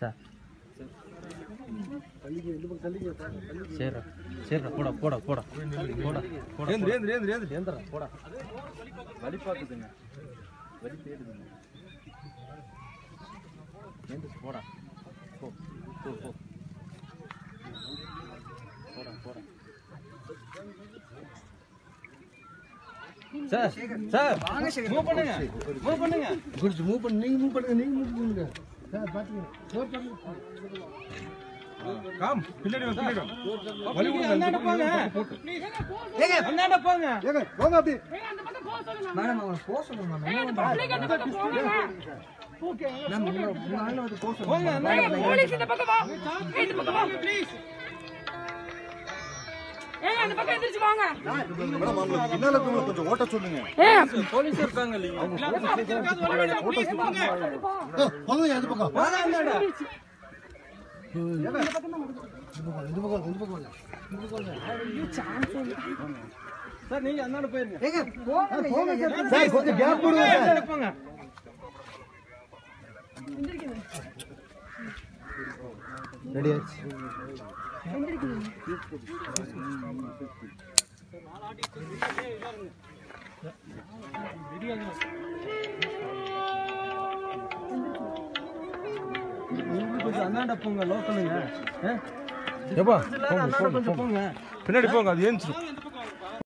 Sir. சரிடா சரிடா போடா போடா போடா. போடா போடா ஏந்திரு ஏந்திரு ஏந்திரு ஏந்திரு ஏந்திரா போடா. வலி பார்க்குதுங்க வலி தேடுதுங்க. ஏந்திரு போடா. போ போ போ. போடா போடா. சார் சார் மூவ் பண்ணுங்க மூவ் பண்ணுங்க. மூவ் பண்ணு நீங்க மூவ் பண்ணுங்க நீங்க மூவ் பண்ணுங்க காம் பின்னாடி வா பின்னாடி வா. வலி கொடுங்க அந்தாண்ட போங்க. ஏங்க போங்க. ஏங்க போங்க அப்படி. மேடம் அவங்க போக சொல்லுங்க மேம் மேம் உங்க உங்க ஆளுங்க வந்து போக சொல்லுங்க போங்க அந்தாண்ட போலீஸ் இந்த பக்கம் வா. ஏய், இந்த பக்கம் வா. ப்ளீஸ். ஏய் அந்த பக்கம் எந்திரிச்சு வாங்க. மேடம் அவங்க பின்னால இருக்கவங்க கொஞ்சம் ஓட்ட சொல்லுங்க. போலீஸ் இருக்காங்க இல்லையா? போங்க அது பக்கம் போங்க அந்தாண்ட இந்த பக்கம். இந்த பக்கம் இந்த பக்கம் சார் நீங்க அந்தாண்ட போயிருங்க. ஏங்க போங்க சார் கொஞ்சம் கேப் அந்தாண்ட போங்க ரெடி ஆச்சு அந்தாண்ட போங்க லோக்கலுங்க பின்னாடி போங்க அது ஏஞ்சிரும்.